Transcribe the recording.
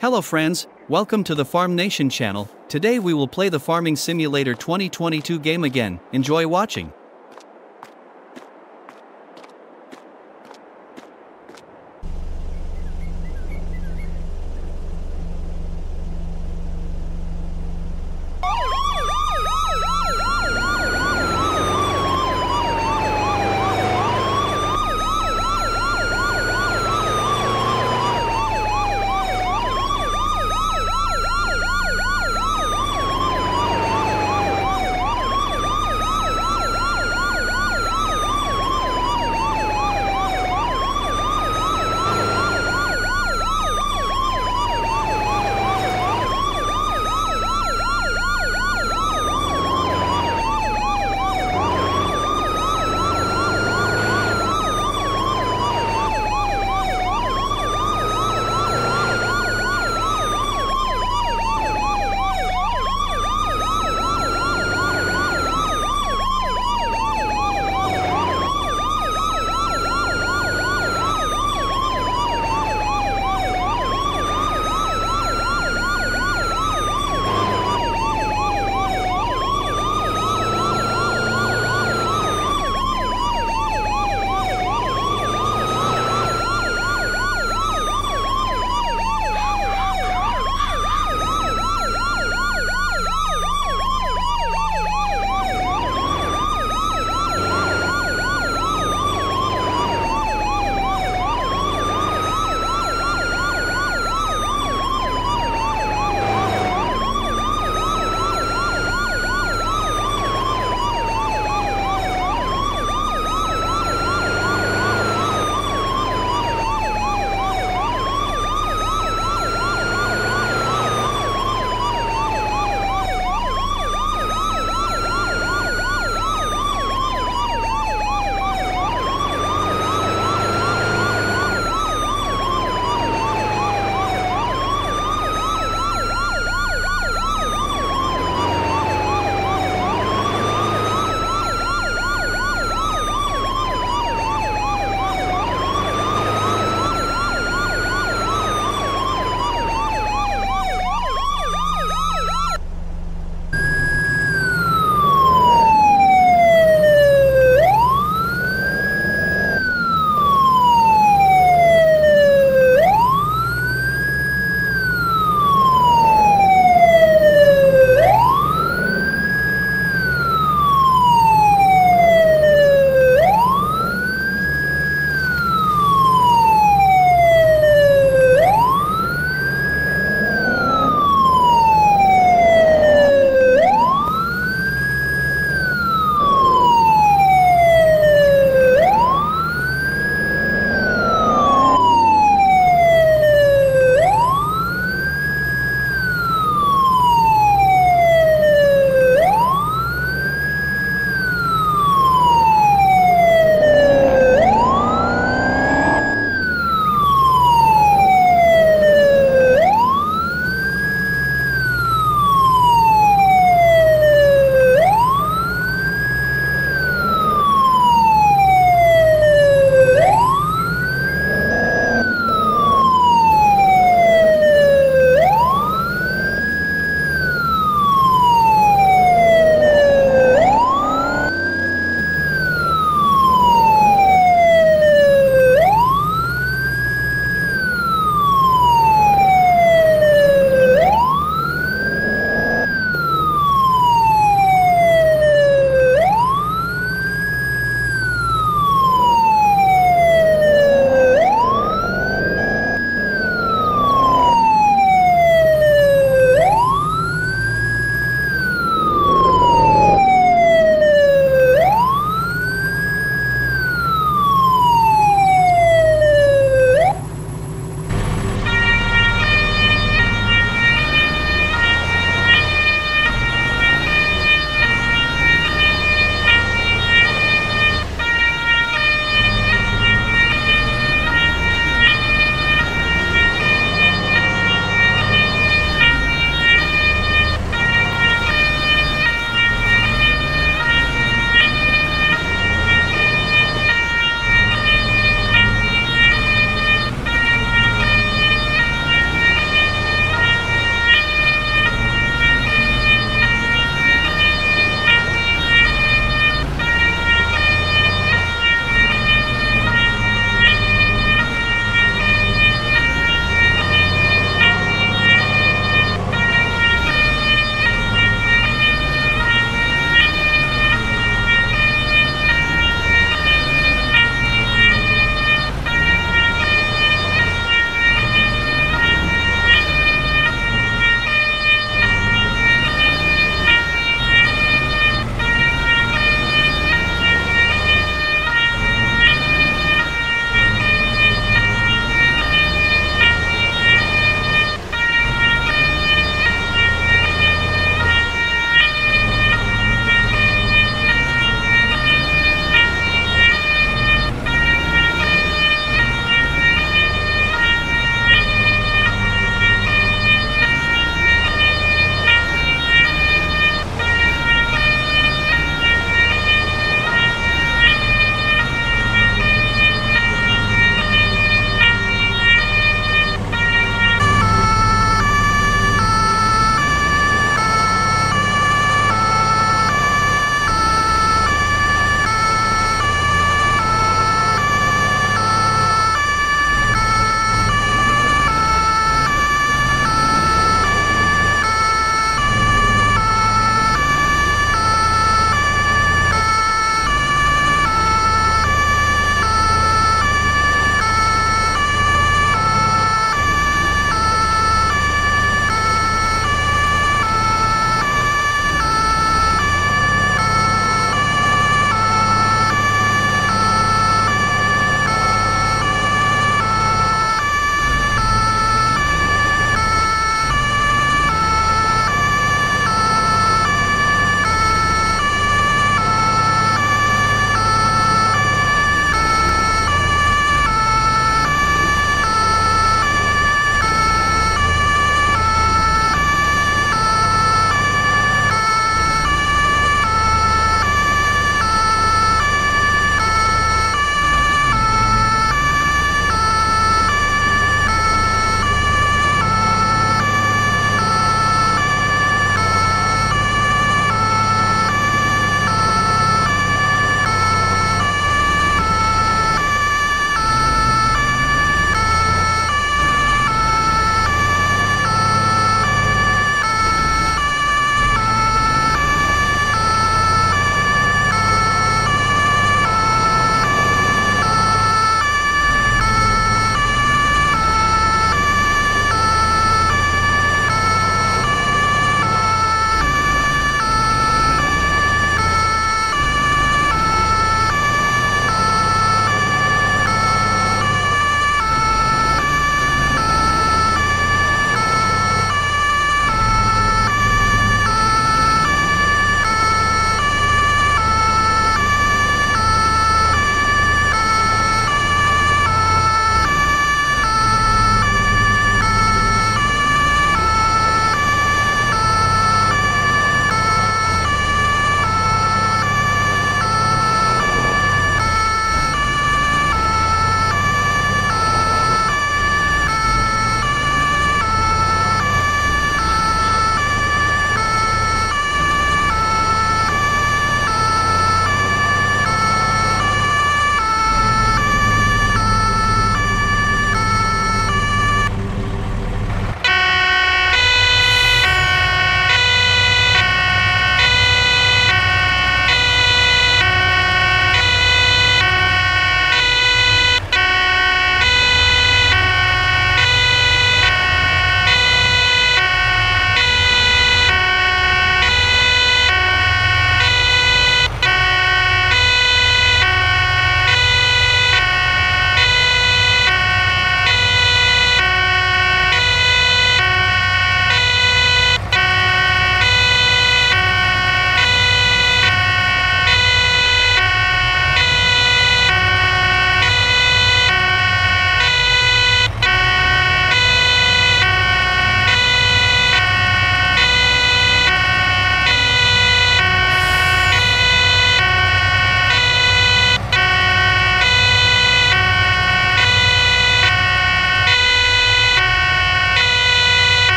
Hello friends, welcome to the Farm Nation channel. Today we will play the Farming Simulator 2022 game again. Enjoy watching.